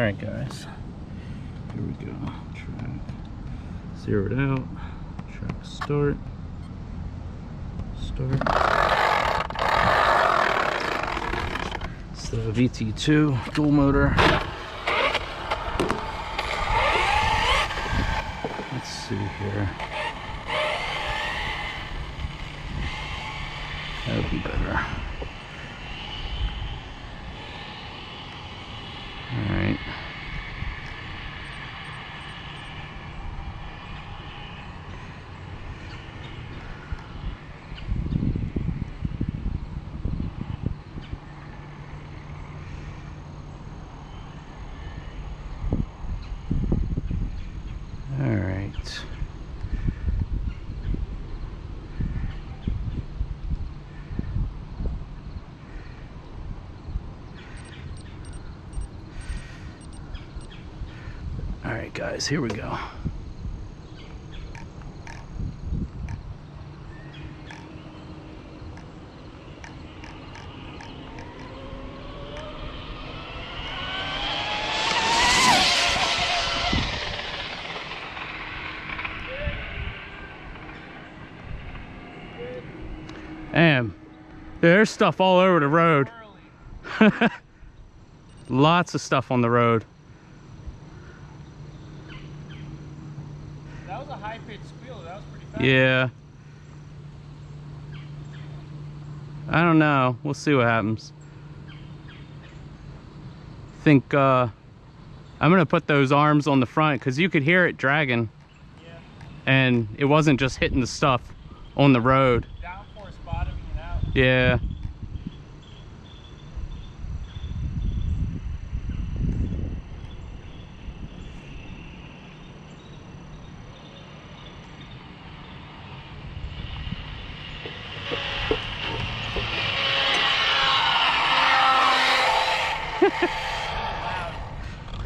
right, guys. Here we go. Track zeroed out. Track start. Start. It's the VT2 dual motor. Let's see here. That would be better. All right. All All right, guys, here we go. Damn, there's stuff all over the road. Lots of stuff on the road. That was a high pitched squeal. That was pretty fast. Yeah. I don't know. We'll see what happens. Think uh I'm gonna put those arms on the front because you could hear it dragging Yeah. and it wasn't just hitting the stuff on the road. Downforce bottoming it out. Yeah.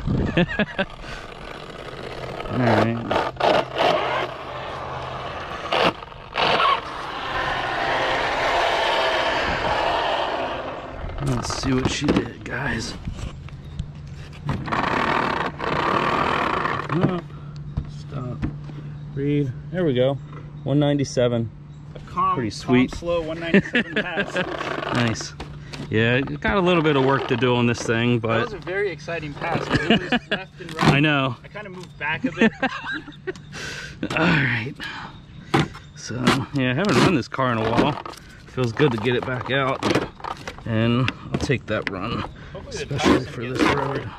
All right. Let's see what she did, guys. Up, stop, read. There we go. 197. A calm, Pretty calm, sweet. slow 197 pass. Nice. Yeah, it got a little bit of work to do on this thing, but... That was a very exciting pass. It was left and right. I know. I kind of moved back a bit. All right. So, yeah, I haven't run this car in a while. Feels good to get it back out. And I'll take that run, Hopefully especially for this road.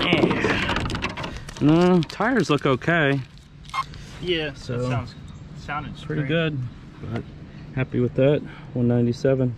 Yeah. No, tires look okay. Yeah, So, sounds sounded Pretty strange. good, but happy with that. 197.